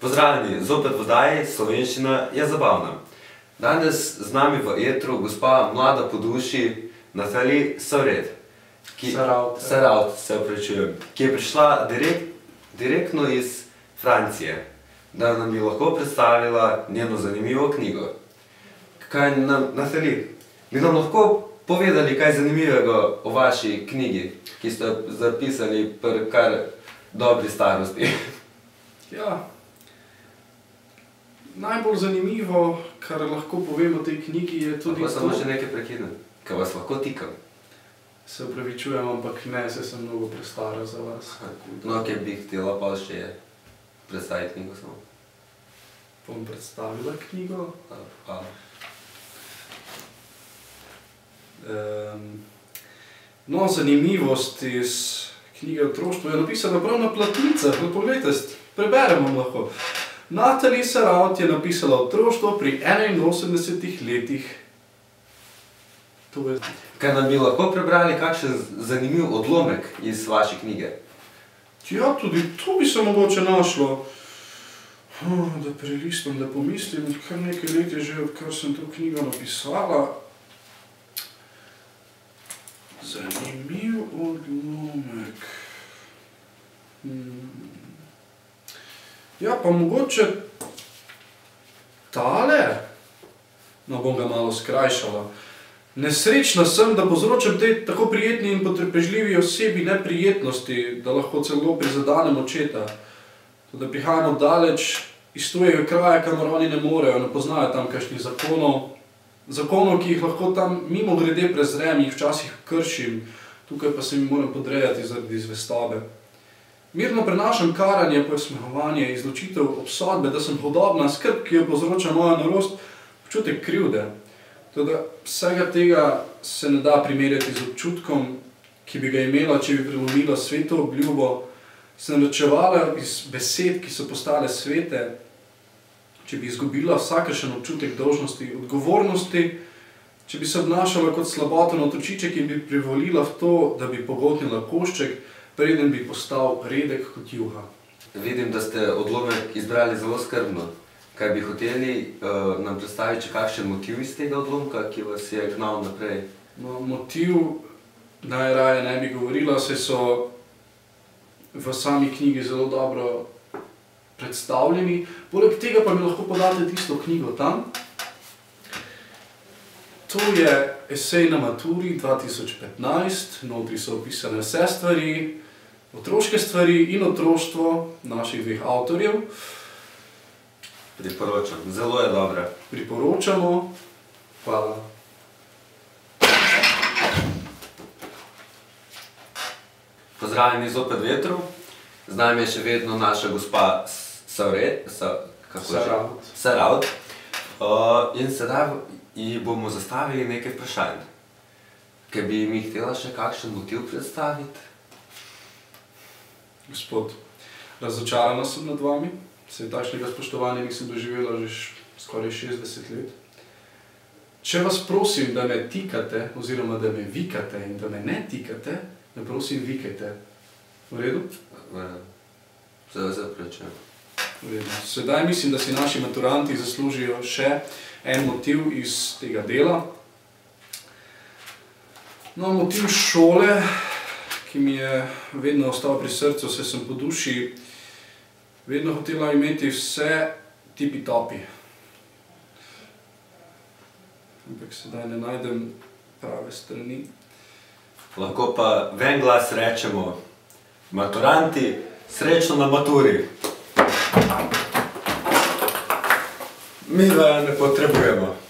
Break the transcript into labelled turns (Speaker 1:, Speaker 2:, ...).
Speaker 1: Pozdravljeni, zopet v oddaji Slovenščina je zabavna. Danes z nami v etru gospa mlada po duši Natali Savred. Ki,
Speaker 2: Saravt.
Speaker 1: Saravt, se upravičujem. Ki je prišla direkt, direktno iz Francije, da nam bi lahko predstavila njeno zanimivo knjigo. Kaj nam, Natali, bi nam lahko povedali kaj zanimivega o vaši knjigi, ki ste zapisali pri kar dobri starosti?
Speaker 2: Ja. Najbolj zanimivo, kar lahko povem o tej knjigi, je tudi
Speaker 1: Lahko samo še nekaj prekinem, ker vas lahko tikam.
Speaker 2: se upravičujem, ampak ne, se sem mnogo prestara za vas.
Speaker 1: No, ki bi htela pa še predstaviti knjigo samo.
Speaker 2: Bom predstavila knjigo.
Speaker 1: Hvala.
Speaker 2: Um, no, zanimivost iz knjige Otroštvo je napisana prav na platnicah. No, poglejte, st- preberemo lahko. Natalie Saraut je napisala Otroštvo pri 81 letih. To je
Speaker 1: Kaj nam bi lahko prebrali kakšen zanimiv odlomek iz vaše knjige?
Speaker 2: Ja, tudi to bi se mogoče našlo. Oh, da prelistam, da pomislim, kar nekaj let je že, odkar sem to knjigo napisala. Zanimiv odlomek. Hmm. Ja, pa mogoče tale. No, bom ga malo skrajšala. Nesrečna sem, da povzročam tej tako prijetni in potrpežljivi osebi neprijetnosti, da lahko celo prizadenem očeta. Da prihajamo daleč iz tujega kraja, kamor oni ne morejo, ne poznajo tam kakšnih zakonov. Zakonov, ki jih lahko tam mimo grede prezrem, jih včasih kršim, tukaj pa se mi moram podrejati zaradi zvestobe. Mirno prenašam karanje, posmehovanje, izločitev obsodbe, da sem hodobna skrb, ki jo povzroča moja norost, občutek krivde. Toda vsega tega se ne da primerjati z občutkom, ki bi ga imela, če bi prelomila sveto obljubo, se naročevala iz besed, ki so postale svete, če bi izgubila vsakršen občutek dolžnosti, odgovornosti, če bi se obnašala kot slaboten otročiček in bi privolila v to, da bi pogotnila košček, preden bi postal redek kot juha.
Speaker 1: Vidim, da ste odlomek izbrali zelo skrbno. Kaj bi hoteli uh, nam predstaviti, še kakšen motiv iz tega odlomka, ki vas je gnal naprej?
Speaker 2: No, motiv najraje ne bi govorila, saj so v sami knjigi zelo dobro predstavljeni. Poleg tega pa mi lahko podate tisto knjigo tam. To je esej na maturi 2015, notri so opisane vse stvari, otroške stvari in otroštvo naših dveh avtorjev.
Speaker 1: Priporočam, zelo je dobra.
Speaker 2: Priporočamo. Hvala.
Speaker 1: Pozdravljeni zopet vetru. Z nami je še vedno naša gospa Savred, sa, kako že?
Speaker 2: Saravt.
Speaker 1: Saravt. Uh, in sedaj ji bomo zastavili nekaj vprašanj. Ker bi mi htela še kakšen motiv predstaviti?
Speaker 2: Gospod, razočarana sem nad vami, saj takšnega spoštovanja nisem doživela že skoraj 60 let. Če vas prosim, da me tikate, oziroma da me vikate in da me ne tikate, me prosim vikajte. V redu?
Speaker 1: Zelo se opravičujem.
Speaker 2: V redu. Sedaj mislim, da si naši maturanti zaslužijo še en motiv iz tega dela. No, motiv šole, ki mi je vedno ostal pri srcu, saj sem po duši vedno hotela imeti vse tipi-topi. Ampak sedaj ne najdem prave strani.
Speaker 1: Lahko pa v en glas rečemo, maturanti, srečno na maturi. Mi ga ne potrebujemo.